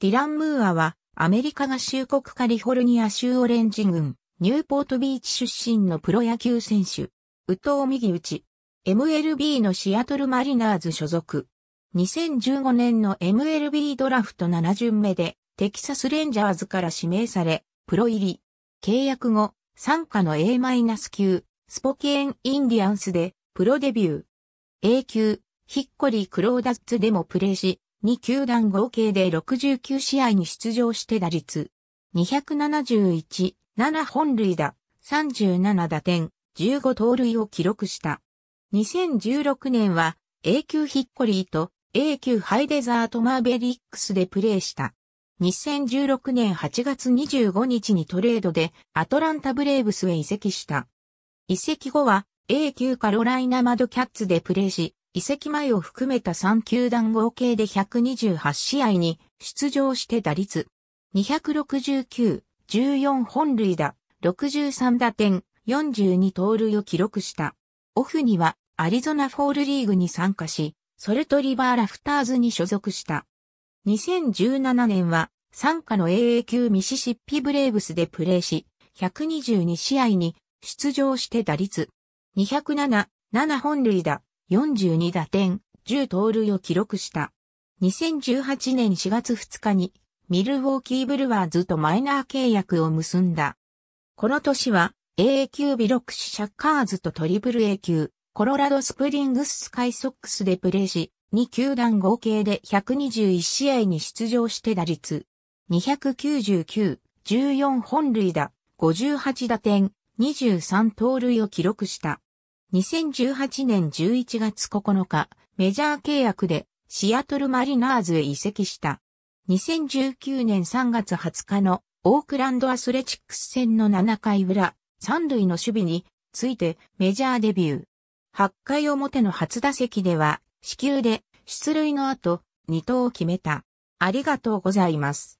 ディラン・ムーアは、アメリカ合衆国カリフォルニア州オレンジ郡、ニューポートビーチ出身のプロ野球選手。宇藤右打ち。MLB のシアトルマリナーズ所属。2015年の MLB ドラフト7巡目で、テキサスレンジャーズから指名され、プロ入り。契約後、参加の A- 級、スポケーン・インディアンスで、プロデビュー。A 級、ヒッコリー・クローダッツでもプレーし、2球団合計で69試合に出場して打率。271、7本塁打、37打点、15盗塁を記録した。2016年は A 級ヒッコリーと A 級ハイデザートマーベリックスでプレーした。2016年8月25日にトレードでアトランタブレーブスへ移籍した。移籍後は A 級カロライナマドキャッツでプレーし、移籍前を含めた3球団合計で128試合に出場して打率269、14本塁打、63打点、42盗塁を記録した。オフにはアリゾナフォールリーグに参加し、それとリバーラフターズに所属した。2017年は参加の AA 級ミシシッピブレーブスでプレーし、122試合に出場して打率207、7本塁打、42打点、10盗塁を記録した。2018年4月2日にミルウォーキーブルワーズとマイナー契約を結んだ。この年は A 級ビロックシシャッカーズとトリプル A 級コロラドスプリングススカイソックスでプレーし、2球団合計で121試合に出場して打率299、14本塁打、58打点、23盗塁を記録した。2018年11月9日、メジャー契約でシアトルマリナーズへ移籍した。2019年3月20日のオークランドアスレチックス戦の7回裏、三塁の守備についてメジャーデビュー。8回表の初打席では、死球で出塁の後、2投を決めた。ありがとうございます。